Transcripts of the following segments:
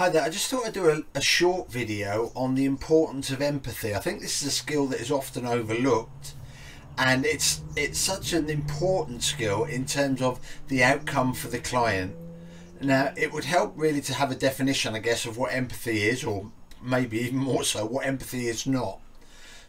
Hi there, I just thought I'd do a, a, short video on the importance of empathy. I think this is a skill that is often overlooked and it's it's such an important skill in terms of the outcome for the client. Now it would help really to have a definition I guess of what empathy is or maybe even more so what empathy is not.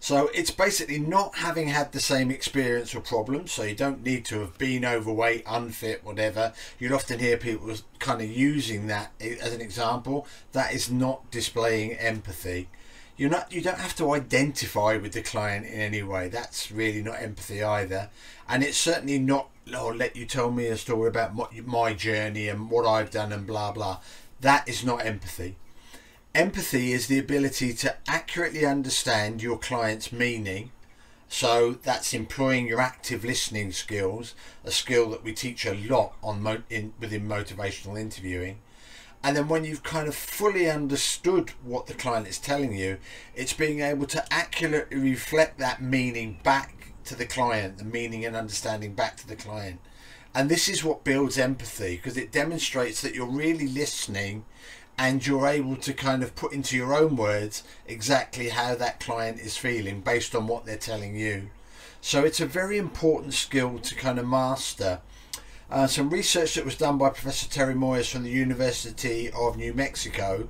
So it's basically not having had the same experience or problem. So you don't need to have been overweight, unfit, whatever. You'd often hear people kind of using that as an example. That is not displaying empathy. You're not. You don't have to identify with the client in any way. That's really not empathy either. And it's certainly not. Oh, let you tell me a story about my, my journey and what I've done and blah blah. That is not empathy. Empathy is the ability to accurately understand your client's meaning. So that's employing your active listening skills, a skill that we teach a lot on in, within motivational interviewing. And then when you've kind of fully understood what the client is telling you, it's being able to accurately reflect that meaning back to the client, the meaning and understanding back to the client. And this is what builds empathy because it demonstrates that you're really listening and you're able to kind of put into your own words exactly how that client is feeling based on what they're telling you. So it's a very important skill to kind of master. Uh, some research that was done by Professor Terry Moyers from the University of New Mexico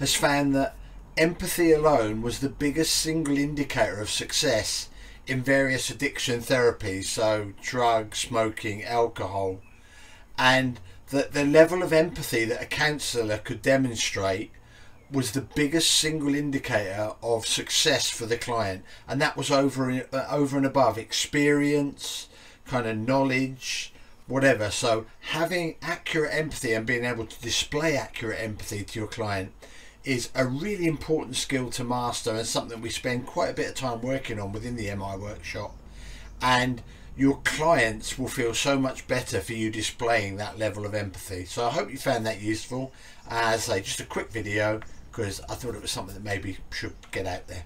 has found that empathy alone was the biggest single indicator of success in various addiction therapies, so drugs, smoking, alcohol, and that the level of empathy that a counsellor could demonstrate was the biggest single indicator of success for the client, and that was over uh, over and above experience, kind of knowledge, whatever. So having accurate empathy and being able to display accurate empathy to your client is a really important skill to master and something we spend quite a bit of time working on within the MI workshop. And your clients will feel so much better for you displaying that level of empathy. So I hope you found that useful. As I say, just a quick video because I thought it was something that maybe should get out there.